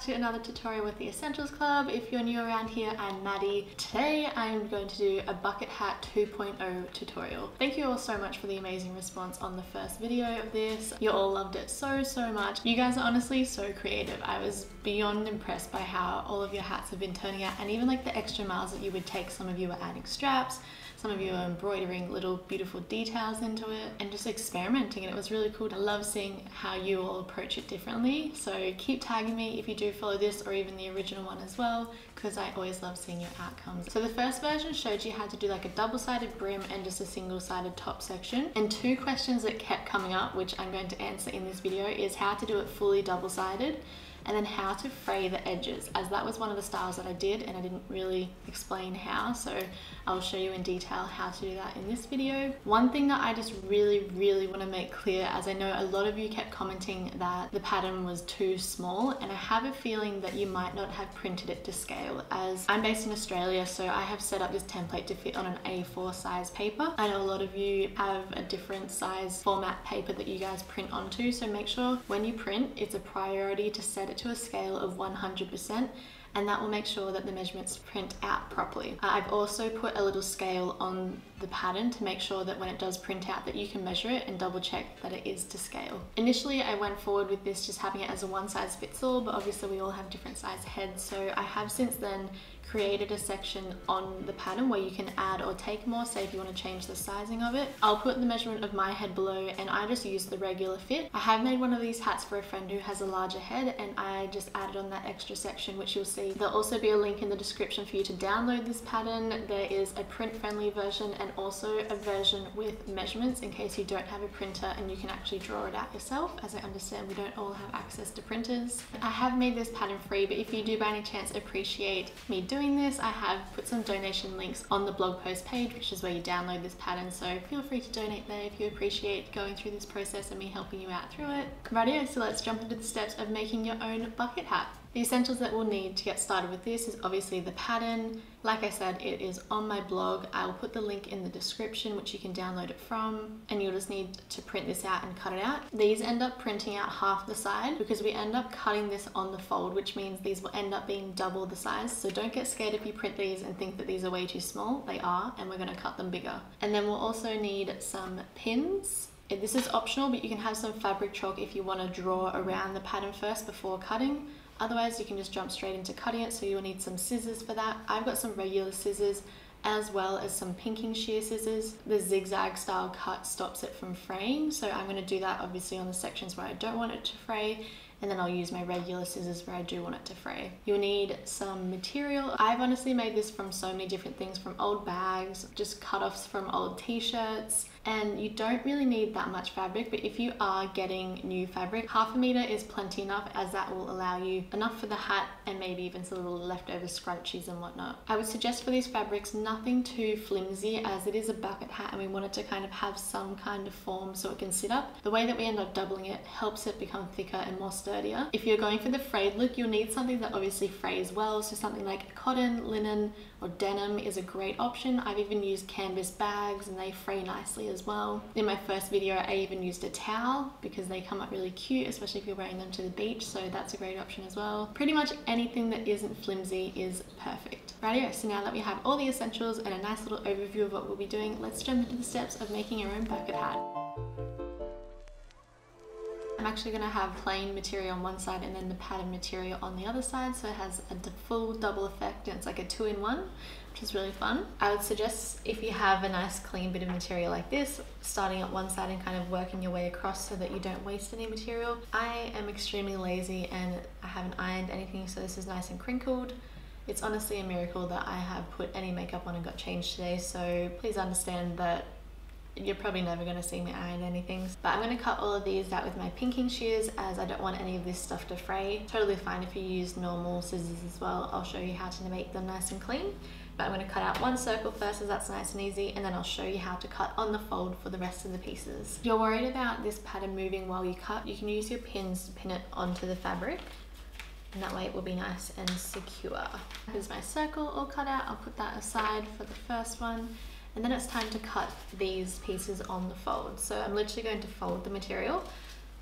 to another tutorial with the Essentials Club. If you're new around here, I'm Maddie. Today I'm going to do a bucket hat 2.0 tutorial. Thank you all so much for the amazing response on the first video of this. You all loved it so, so much. You guys are honestly so creative. I was beyond impressed by how all of your hats have been turning out and even like the extra miles that you would take. Some of you were adding straps, some of you are embroidering little beautiful details into it and just experimenting and it was really cool. I love seeing how you all approach it differently. So keep tagging me if you do follow this or even the original one as well because I always love seeing your outcomes. So the first version showed you how to do like a double-sided brim and just a single-sided top section. And two questions that kept coming up, which I'm going to answer in this video, is how to do it fully double-sided and then how to fray the edges as that was one of the styles that I did and I didn't really explain how so I'll show you in detail how to do that in this video. One thing that I just really really want to make clear as I know a lot of you kept commenting that the pattern was too small and I have a feeling that you might not have printed it to scale as I'm based in Australia so I have set up this template to fit on an A4 size paper. I know a lot of you have a different size format paper that you guys print onto so make sure when you print it's a priority to set it to a scale of 100% and that will make sure that the measurements print out properly. Uh, I've also put a little scale on the pattern to make sure that when it does print out that you can measure it and double check that it is to scale. Initially I went forward with this just having it as a one size fits all but obviously we all have different size heads so I have since then created a section on the pattern where you can add or take more, say if you want to change the sizing of it. I'll put the measurement of my head below and I just use the regular fit. I have made one of these hats for a friend who has a larger head and I just added on that extra section which you'll see. There'll also be a link in the description for you to download this pattern. There is a print friendly version and also a version with measurements in case you don't have a printer and you can actually draw it out yourself. As I understand we don't all have access to printers. I have made this pattern free but if you do by any chance appreciate me doing doing this, I have put some donation links on the blog post page, which is where you download this pattern. So feel free to donate there if you appreciate going through this process and me helping you out through it. Rightio, so let's jump into the steps of making your own bucket hat. The essentials that we'll need to get started with this is obviously the pattern. Like I said, it is on my blog. I will put the link in the description, which you can download it from, and you'll just need to print this out and cut it out. These end up printing out half the side because we end up cutting this on the fold, which means these will end up being double the size. So don't get scared if you print these and think that these are way too small. They are, and we're gonna cut them bigger. And then we'll also need some pins this is optional, but you can have some fabric chalk if you want to draw around the pattern first before cutting. Otherwise you can just jump straight into cutting it so you'll need some scissors for that. I've got some regular scissors as well as some pinking shear scissors. The zigzag style cut stops it from fraying so I'm going to do that obviously on the sections where I don't want it to fray and then I'll use my regular scissors where I do want it to fray. You'll need some material. I've honestly made this from so many different things from old bags, just cut-offs from old t-shirts, and you don't really need that much fabric but if you are getting new fabric half a meter is plenty enough as that will allow you enough for the hat and maybe even some little leftover scrunchies and whatnot. I would suggest for these fabrics nothing too flimsy as it is a bucket hat and we want it to kind of have some kind of form so it can sit up. The way that we end up doubling it helps it become thicker and more sturdier. If you're going for the frayed look you'll need something that obviously frays well so something like cotton, linen or denim is a great option. I've even used canvas bags and they fray nicely as well. In my first video, I even used a towel because they come up really cute, especially if you're wearing them to the beach. So that's a great option as well. Pretty much anything that isn't flimsy is perfect. Rightio, so now that we have all the essentials and a nice little overview of what we'll be doing, let's jump into the steps of making your own bucket hat. I'm actually going to have plain material on one side and then the pattern material on the other side so it has a full double effect and it's like a two-in-one which is really fun. I would suggest if you have a nice clean bit of material like this, starting at one side and kind of working your way across so that you don't waste any material. I am extremely lazy and I haven't ironed anything so this is nice and crinkled. It's honestly a miracle that I have put any makeup on and got changed today so please understand that you're probably never going to see me iron anything. But I'm going to cut all of these out with my pinking shears as I don't want any of this stuff to fray. Totally fine if you use normal scissors as well. I'll show you how to make them nice and clean. But I'm going to cut out one circle first as that's nice and easy and then I'll show you how to cut on the fold for the rest of the pieces. If you're worried about this pattern moving while you cut, you can use your pins to pin it onto the fabric and that way it will be nice and secure. Here's my circle all cut out. I'll put that aside for the first one and then it's time to cut these pieces on the fold. So I'm literally going to fold the material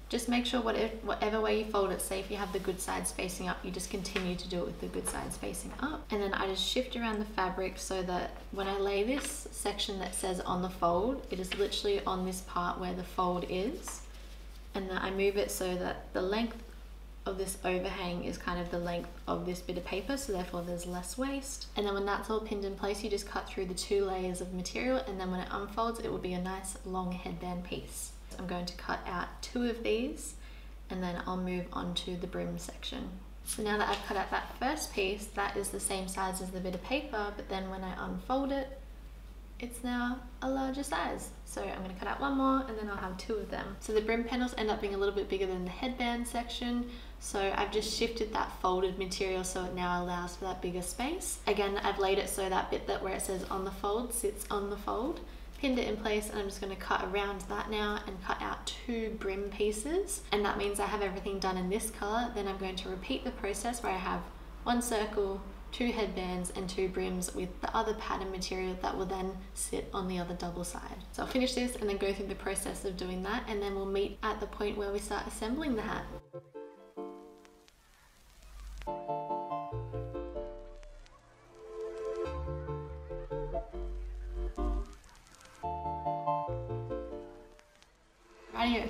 just make sure whatever, whatever way you fold it, say if you have the good sides facing up, you just continue to do it with the good sides facing up. And then I just shift around the fabric so that when I lay this section that says on the fold, it is literally on this part where the fold is. And then I move it so that the length of this overhang is kind of the length of this bit of paper so therefore there's less waste and then when that's all pinned in place you just cut through the two layers of material and then when it unfolds it will be a nice long headband piece. I'm going to cut out two of these and then I'll move on to the brim section. So now that I've cut out that first piece, that is the same size as the bit of paper, but then when I unfold it, it's now a larger size. So I'm going to cut out one more and then I'll have two of them. So the brim panels end up being a little bit bigger than the headband section. So I've just shifted that folded material so it now allows for that bigger space. Again, I've laid it so that bit that where it says on the fold sits on the fold pinned it in place and I'm just going to cut around that now and cut out two brim pieces and that means I have everything done in this color then I'm going to repeat the process where I have one circle two headbands and two brims with the other pattern material that will then sit on the other double side. So I'll finish this and then go through the process of doing that and then we'll meet at the point where we start assembling the hat.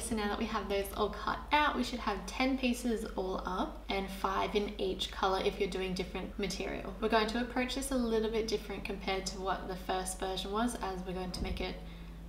So now that we have those all cut out, we should have 10 pieces all up and five in each color if you're doing different material. We're going to approach this a little bit different compared to what the first version was as we're going to make it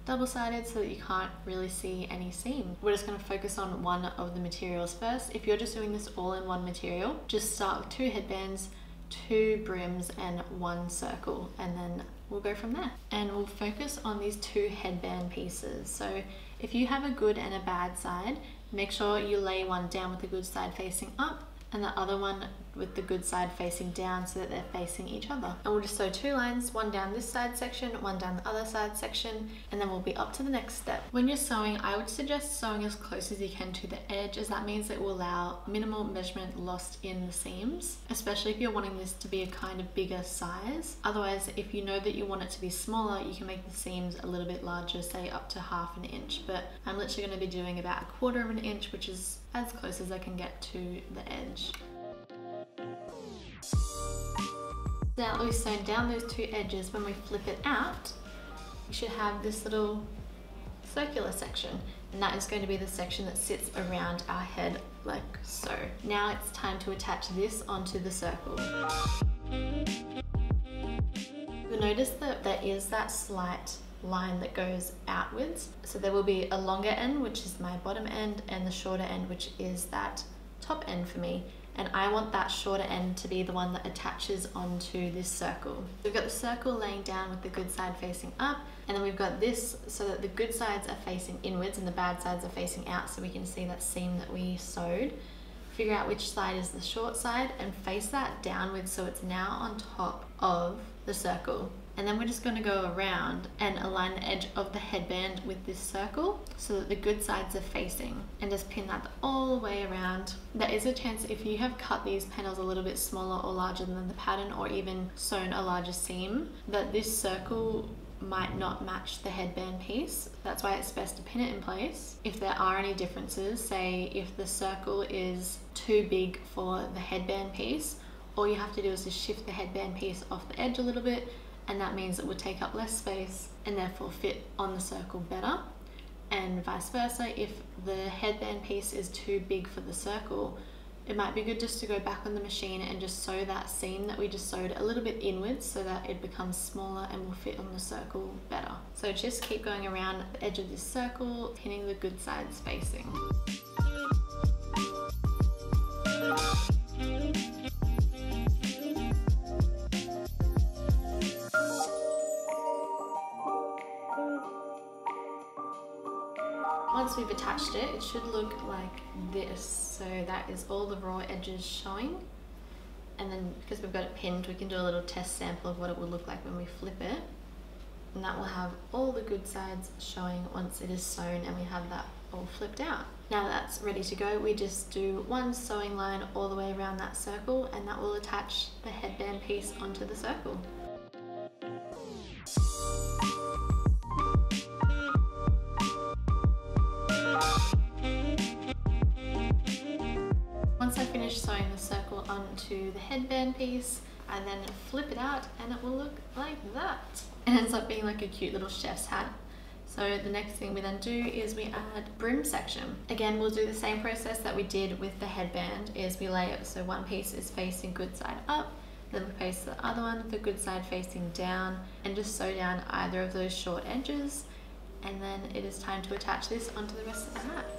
double-sided so that you can't really see any seam. We're just going to focus on one of the materials first. If you're just doing this all in one material, just start with two headbands, two brims and one circle and then we'll go from there. And we'll focus on these two headband pieces. So if you have a good and a bad side, make sure you lay one down with the good side facing up and the other one with the good side facing down so that they're facing each other. And we'll just sew two lines, one down this side section, one down the other side section, and then we'll be up to the next step. When you're sewing, I would suggest sewing as close as you can to the edge as that means it will allow minimal measurement lost in the seams, especially if you're wanting this to be a kind of bigger size. Otherwise, if you know that you want it to be smaller, you can make the seams a little bit larger, say up to half an inch, but I'm literally gonna be doing about a quarter of an inch, which is as close as I can get to the edge. Now we've sewn down those two edges, when we flip it out, we should have this little circular section and that is going to be the section that sits around our head like so. Now it's time to attach this onto the circle. You'll notice that there is that slight line that goes outwards. So there will be a longer end, which is my bottom end, and the shorter end, which is that top end for me and I want that shorter end to be the one that attaches onto this circle. We've got the circle laying down with the good side facing up and then we've got this so that the good sides are facing inwards and the bad sides are facing out so we can see that seam that we sewed. Figure out which side is the short side and face that downwards so it's now on top of the circle and then we're just going to go around and align the edge of the headband with this circle so that the good sides are facing and just pin that all the way around. There is a chance if you have cut these panels a little bit smaller or larger than the pattern or even sewn a larger seam that this circle might not match the headband piece. That's why it's best to pin it in place. If there are any differences, say if the circle is too big for the headband piece, all you have to do is just shift the headband piece off the edge a little bit and that means it would take up less space and therefore fit on the circle better and vice versa if the headband piece is too big for the circle it might be good just to go back on the machine and just sew that seam that we just sewed a little bit inwards so that it becomes smaller and will fit on the circle better. So just keep going around the edge of this circle, pinning the good side spacing. We've it, it should look like this. So that is all the raw edges showing. And then because we've got it pinned, we can do a little test sample of what it will look like when we flip it. And that will have all the good sides showing once it is sewn and we have that all flipped out. Now that's ready to go, we just do one sewing line all the way around that circle and that will attach the headband piece onto the circle. Piece and then flip it out and it will look like that. It ends up being like a cute little chef's hat. So the next thing we then do is we add brim section. Again, we'll do the same process that we did with the headband is we lay it so one piece is facing good side up, then we place the other one, the good side facing down, and just sew down either of those short edges. And then it is time to attach this onto the rest of the hat.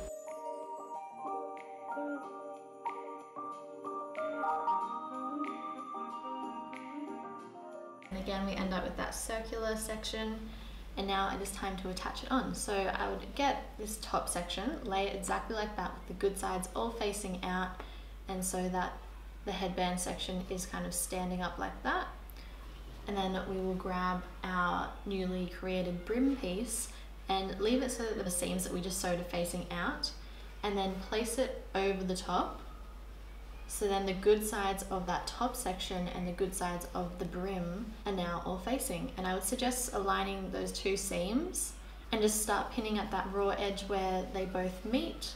And we end up with that circular section and now it is time to attach it on. So I would get this top section, lay it exactly like that with the good sides all facing out and so that the headband section is kind of standing up like that. And then we will grab our newly created brim piece and leave it so that the seams that we just sewed are facing out and then place it over the top so then the good sides of that top section and the good sides of the brim all facing. And I would suggest aligning those two seams and just start pinning at that raw edge where they both meet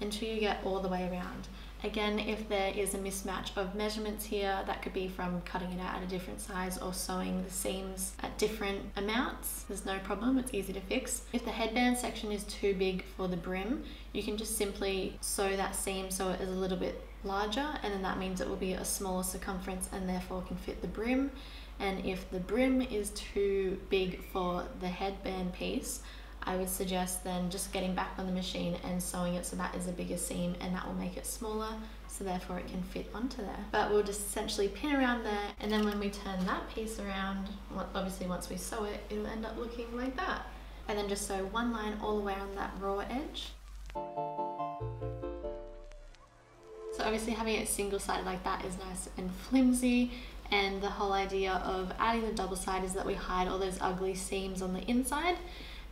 until you get all the way around. Again, if there is a mismatch of measurements here, that could be from cutting it out at a different size or sewing the seams at different amounts. There's no problem, it's easy to fix. If the headband section is too big for the brim, you can just simply sew that seam so it is a little bit larger and then that means it will be a smaller circumference and therefore can fit the brim. And if the brim is too big for the headband piece, I would suggest then just getting back on the machine and sewing it so that is a bigger seam and that will make it smaller so therefore it can fit onto there. But we'll just essentially pin around there and then when we turn that piece around, obviously once we sew it, it'll end up looking like that. And then just sew one line all the way on that raw edge. Obviously having it single sided like that is nice and flimsy and the whole idea of adding the double side is that we hide all those ugly seams on the inside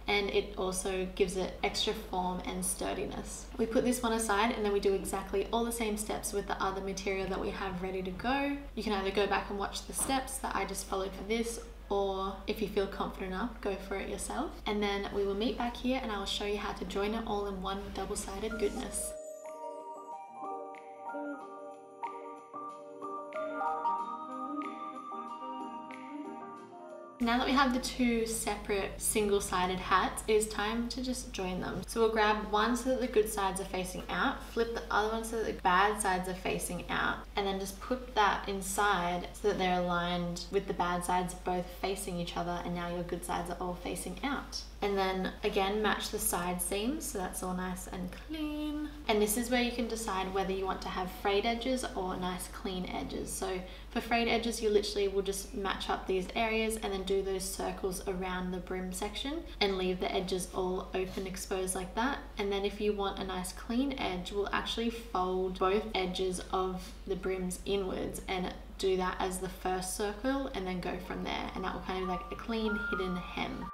and it also gives it extra form and sturdiness. We put this one aside and then we do exactly all the same steps with the other material that we have ready to go. You can either go back and watch the steps that I just followed for this or if you feel confident enough, go for it yourself. And then we will meet back here and I will show you how to join it all in one double-sided goodness. Now that we have the two separate single-sided hats, it is time to just join them. So we'll grab one so that the good sides are facing out, flip the other one so that the bad sides are facing out, and then just put that inside so that they're aligned with the bad sides both facing each other and now your good sides are all facing out. And then again, match the side seams so that's all nice and clean. And this is where you can decide whether you want to have frayed edges or nice clean edges. So for frayed edges, you literally will just match up these areas and then do those circles around the brim section and leave the edges all open exposed like that. And then if you want a nice clean edge, we'll actually fold both edges of the brims inwards and do that as the first circle and then go from there. And that will kind of like a clean hidden hem.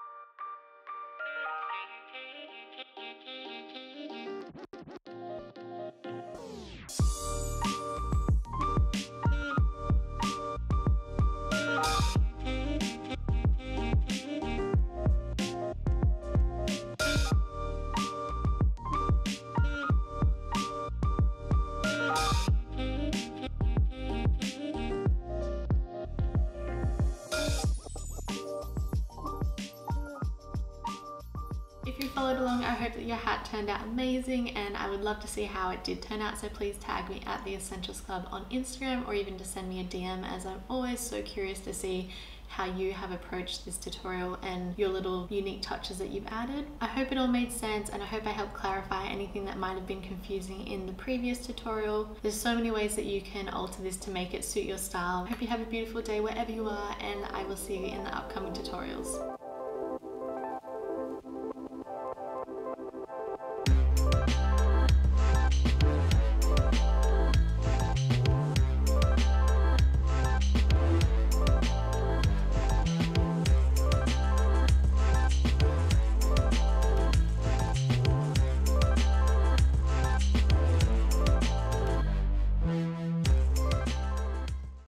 If you followed along, I hope that your hat turned out amazing and I would love to see how it did turn out. So please tag me at the Essentials Club on Instagram or even just send me a DM as I'm always so curious to see how you have approached this tutorial and your little unique touches that you've added. I hope it all made sense and I hope I helped clarify anything that might have been confusing in the previous tutorial. There's so many ways that you can alter this to make it suit your style. I hope you have a beautiful day wherever you are and I will see you in the upcoming tutorials.